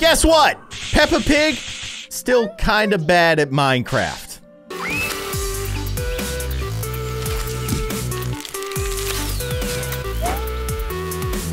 Guess what? Peppa Pig still kind of bad at Minecraft.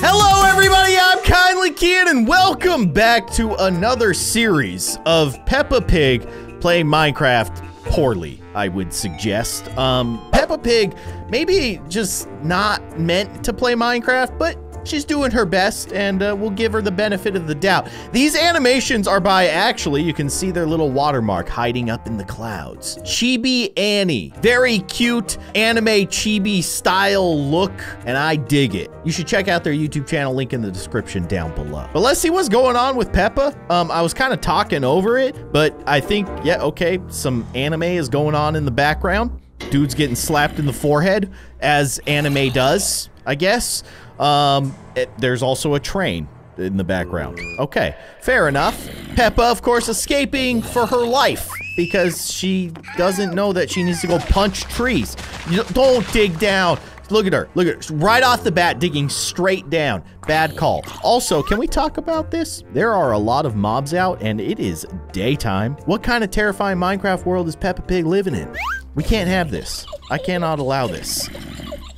Hello, everybody. I'm Kindly Keyin, and welcome back to another series of Peppa Pig playing Minecraft poorly. I would suggest. Um, Peppa Pig maybe just not meant to play Minecraft, but she's doing her best and uh, we'll give her the benefit of the doubt. These animations are by actually, you can see their little watermark hiding up in the clouds. Chibi Ani. Very cute anime chibi style look and I dig it. You should check out their YouTube channel, link in the description down below. But let's see what's going on with Peppa. Um, I was kind of talking over it, but I think, yeah, okay, some anime is going on in the background. Dude's getting slapped in the forehead, as anime does, I guess. Um, it, there's also a train in the background. Okay, fair enough. Peppa, of course, escaping for her life because she doesn't know that she needs to go punch trees. You don't dig down. Look at her. Look at her. Right off the bat, digging straight down. Bad call. Also, can we talk about this? There are a lot of mobs out, and it is daytime. What kind of terrifying Minecraft world is Peppa Pig living in? We can't have this. I cannot allow this.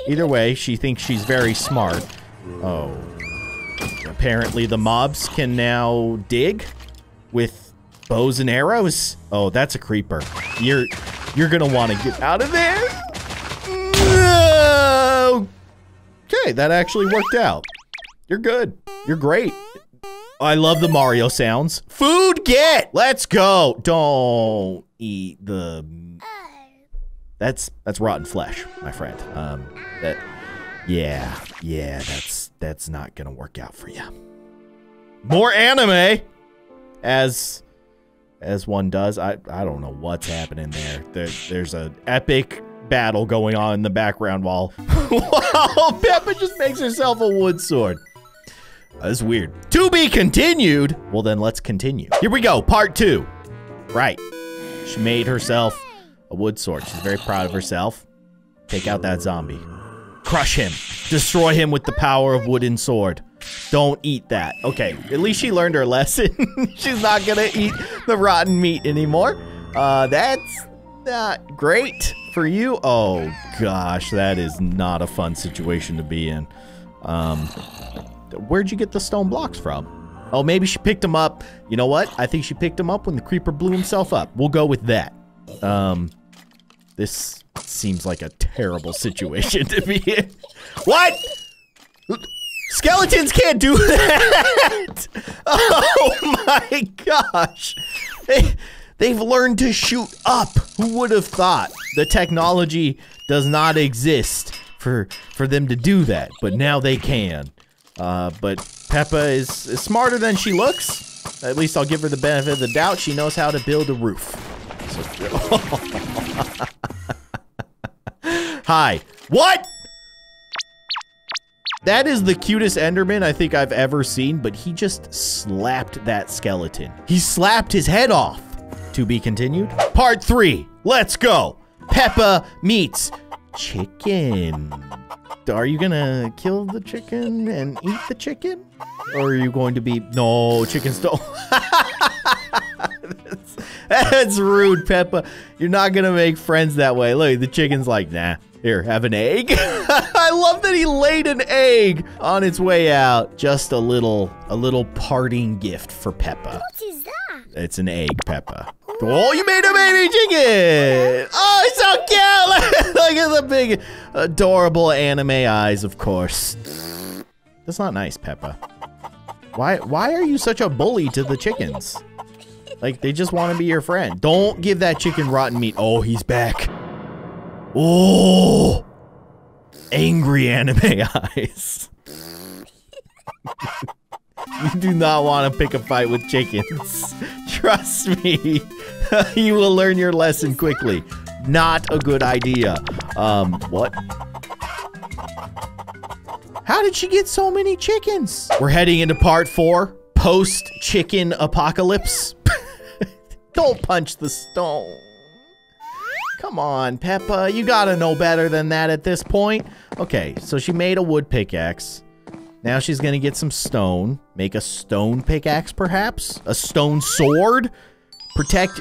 Either way, she thinks she's very smart. Oh. Apparently the mobs can now dig with bows and arrows. Oh, that's a creeper. You're you're gonna want to get out of there. No! Okay, that actually worked out. You're good. You're great. I love the Mario sounds. Food get! Let's go! Don't eat the... That's that's rotten flesh, my friend. Um, that... Yeah, yeah, that's that's not gonna work out for you. More anime! As as one does. I, I don't know what's happening there. there there's an epic battle going on in the background while, while Peppa just makes herself a wood sword. That's weird. To be continued. Well, then let's continue. Here we go. Part two. Right. She made herself a wood sword. She's very proud of herself. Take out that zombie. Crush him. Destroy him with the power of wooden sword. Don't eat that. Okay, at least she learned her lesson. She's not gonna eat the rotten meat anymore. Uh, that's not great for you. Oh gosh, that is not a fun situation to be in. Um, where'd you get the stone blocks from? Oh, maybe she picked them up. You know what? I think she picked them up when the creeper blew himself up. We'll go with that. Um, this seems like a terrible situation to be in. What? Skeletons can't do that! Oh my gosh! They, they've learned to shoot up. Who would have thought? The technology does not exist for for them to do that, but now they can. Uh, but Peppa is, is smarter than she looks. At least I'll give her the benefit of the doubt. She knows how to build a roof. So, Hi. What? That is the cutest Enderman I think I've ever seen, but he just slapped that skeleton. He slapped his head off. To be continued. Part three. Let's go. Peppa meets chicken. Are you gonna kill the chicken and eat the chicken? Or are you going to be... No, chickens don't... that's, that's rude, Peppa. You're not gonna make friends that way. Look, the chicken's like, nah. Here, have an egg. I love that he laid an egg on its way out. Just a little, a little parting gift for Peppa. What is that? It's an egg, Peppa. Oh, you made a baby chicken! Oh, it's so cute! Look at the big, adorable anime eyes, of course. That's not nice, Peppa. Why, why are you such a bully to the chickens? Like, they just want to be your friend. Don't give that chicken rotten meat. Oh, he's back. Oh! Angry anime eyes. you do not want to pick a fight with chickens. Trust me. you will learn your lesson quickly. Not a good idea. Um, what? How did she get so many chickens? We're heading into part four. Post-chicken apocalypse. Don't punch the stone. Come on, Peppa. You gotta know better than that at this point. Okay, so she made a wood pickaxe. Now she's gonna get some stone. Make a stone pickaxe, perhaps? A stone sword? Protect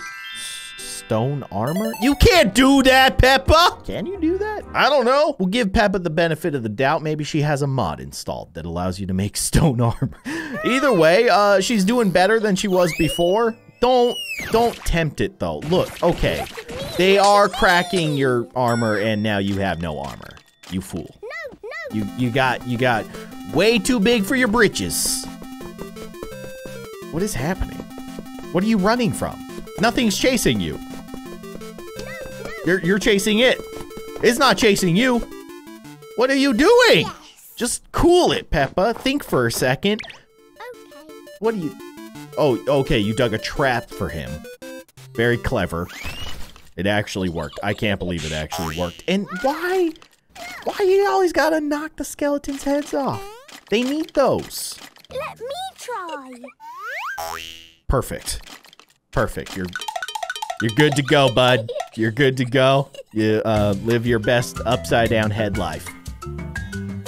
stone armor? You can't do that, Peppa! Can you do that? I don't know. We'll give Peppa the benefit of the doubt. Maybe she has a mod installed that allows you to make stone armor. Either way, uh, she's doing better than she was before. Don't, don't tempt it though. Look, okay. They are cracking your armor and now you have no armor. You fool. No, no. You, you got, you got way too big for your britches. What is happening? What are you running from? Nothing's chasing you. You're, you're chasing it. It's not chasing you. What are you doing? Just cool it, Peppa. Think for a second. Okay. What are you... Oh, okay, you dug a trap for him. Very clever. It actually worked. I can't believe it actually worked. And why? Why you always gotta knock the skeletons' heads off? They need those. Let me try. Perfect. Perfect. You're you're good to go, bud. You're good to go. You uh, live your best upside down head life.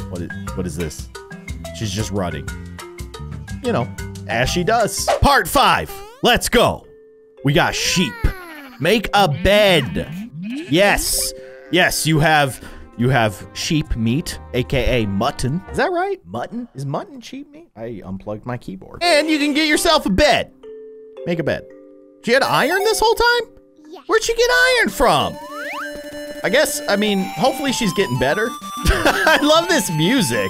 What is what is this? She's just running. You know, as she does. Part five. Let's go. We got sheep. Make a bed. Yes. Yes, you have you have sheep meat, aka mutton. Is that right? Mutton? Is mutton sheep meat? I unplugged my keyboard. And you can get yourself a bed. Make a bed. She had iron this whole time? Yes. Where'd she get iron from? I guess, I mean, hopefully she's getting better. I love this music.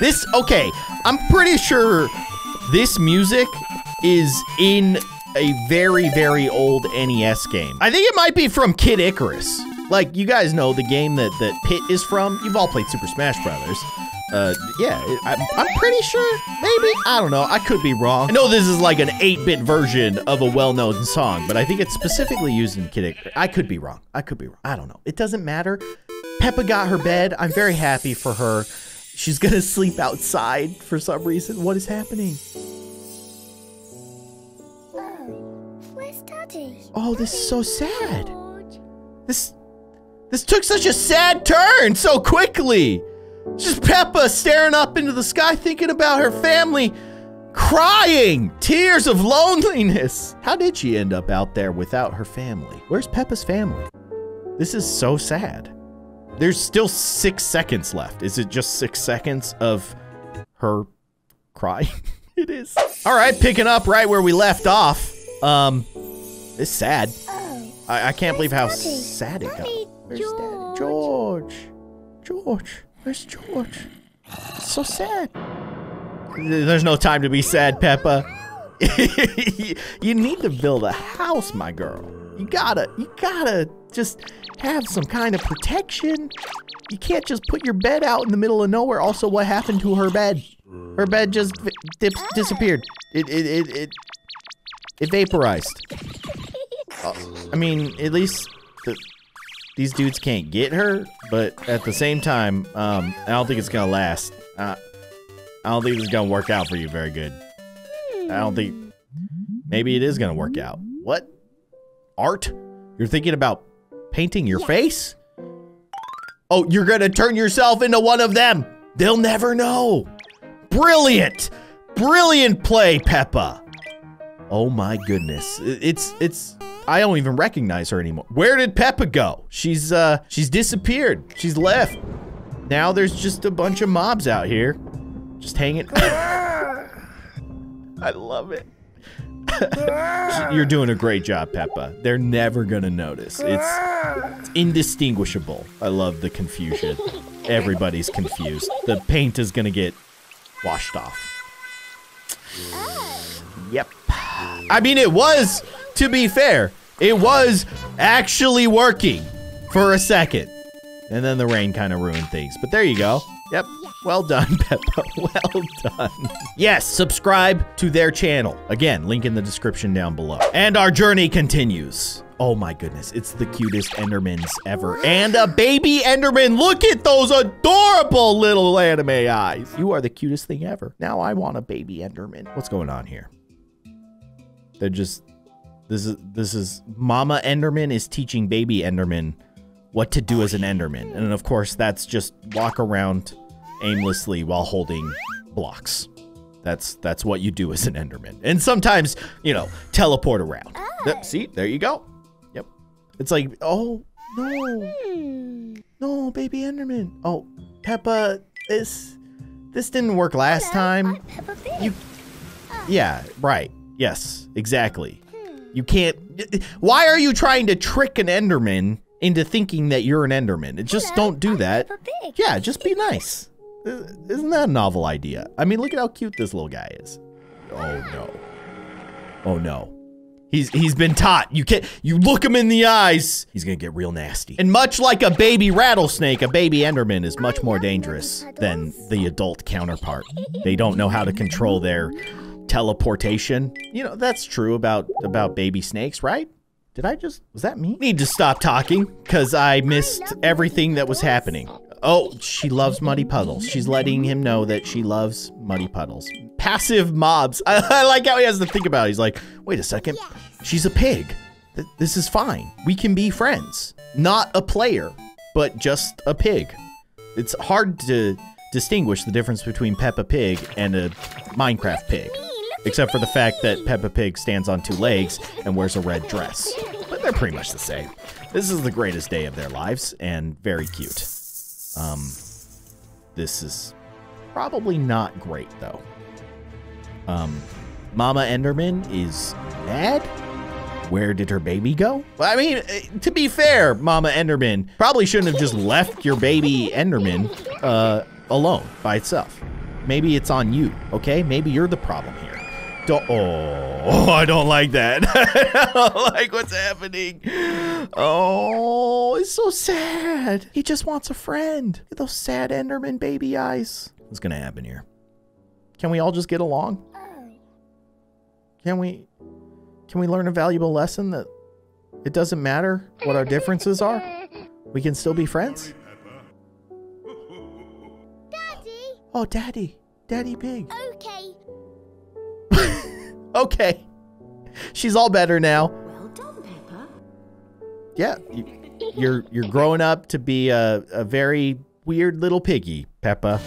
This, okay, I'm pretty sure this music is in a very, very old NES game. I think it might be from Kid Icarus. Like, you guys know the game that, that Pit is from. You've all played Super Smash Brothers. Uh, yeah, I'm, I'm pretty sure. Maybe. I don't know. I could be wrong. I know this is like an 8-bit version of a well-known song, but I think it's specifically used in Kid Icarus. I could be wrong. I could be wrong. I don't know. It doesn't matter. Peppa got her bed. I'm very happy for her. She's gonna sleep outside for some reason. What is happening? Oh, this is so sad. This this took such a sad turn so quickly. Just Peppa staring up into the sky thinking about her family crying tears of loneliness. How did she end up out there without her family? Where's Peppa's family? This is so sad. There's still 6 seconds left. Is it just 6 seconds of her crying? it is. All right, picking up right where we left off. Um it's sad. Oh, I, I can't believe how Daddy? sad it got. Daddy, Where's Daddy? George. George. Where's George? It's so sad. There's no time to be sad, Peppa. you need to build a house, my girl. You gotta, you gotta just have some kind of protection. You can't just put your bed out in the middle of nowhere. Also, what happened to her bed? Her bed just dips, disappeared. It, it, it, it, it vaporized. I mean, at least the, these dudes can't get her, but at the same time, um, I don't think it's gonna last. Uh, I don't think this is gonna work out for you very good. I don't think. Maybe it is gonna work out. What? Art? You're thinking about painting your face? Oh, you're gonna turn yourself into one of them. They'll never know. Brilliant, brilliant play, Peppa. Oh my goodness, it's it's. I don't even recognize her anymore. Where did Peppa go? She's uh she's disappeared. She's left. Now there's just a bunch of mobs out here, just hanging. I love it. You're doing a great job, Peppa. They're never gonna notice. It's, it's indistinguishable. I love the confusion. Everybody's confused. The paint is gonna get washed off. Yep. I mean, it was, to be fair, it was actually working for a second. And then the rain kind of ruined things. But there you go. Yep. Well done, Peppa. Well done. Yes, subscribe to their channel. Again, link in the description down below. And our journey continues. Oh my goodness, it's the cutest Endermans ever. And a baby Enderman. Look at those adorable little anime eyes. You are the cutest thing ever. Now I want a baby Enderman. What's going on here? They're just this is this is Mama Enderman is teaching baby Enderman what to do as an Enderman. And of course that's just walk around aimlessly while holding blocks. That's that's what you do as an Enderman. And sometimes, you know, teleport around. Th- See, there you go. Yep. It's like, oh no, Hmm. no, baby Enderman. Oh, Peppa, this this didn't work last time. Peppa Pig. You, yeah, right. Yes, exactly. You can't. Why are you trying to trick an Enderman into thinking that you're an Enderman? Just Hello, don't do that. Yeah, just be nice. Isn't that a novel idea? I mean, look at how cute this little guy is. Oh no. Oh no. He's he's been taught. You can't you look him in the eyes, he's gonna get real nasty. And much like a baby rattlesnake, a baby Enderman is much more dangerous than the adult counterpart. They don't know how to control their teleportation. You know, that's true about about baby snakes, right? Did I just was that me? Need to stop talking because I missed everything that was happening. Oh, she loves muddy puddles. She's letting him know that she loves muddy puddles. Passive mobs. I, I like how he has to think about it. He's like, wait a second. She's a pig. Th- This is fine. We can be friends. Not a player, but just a pig. It's hard to distinguish the difference between Peppa Pig and a Minecraft pig. Except for the fact that Peppa Pig stands on two legs and wears a red dress. But they're pretty much the same. This is the greatest day of their lives and very cute. Um, this is probably not great though. Um, Mama Enderman is mad. Where did her baby go? Well, I mean, eh, to be fair, Mama Enderman probably shouldn't have just left your baby Enderman uh, alone by itself. Maybe it's on you, okay? Maybe you're the problem here. Don't, oh, I don't like that. I don't like what's happening. Oh, it's so sad. He just wants a friend. Those sad Enderman baby eyes. What's gonna happen here? Can we all just get along? Can we can we learn a valuable lesson that it doesn't matter what our differences are? We can still be friends? Daddy. Oh, daddy. Daddy pig. Okay. She's all better now. Well done, Peppa. Yeah, you, you're you're growing up to be a, a very weird little piggy, Peppa.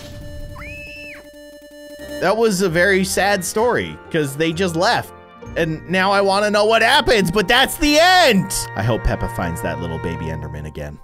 That was a very sad story because they just left. And now I want to know what happens, but that's the end. I hope Peppa finds that little baby Enderman again.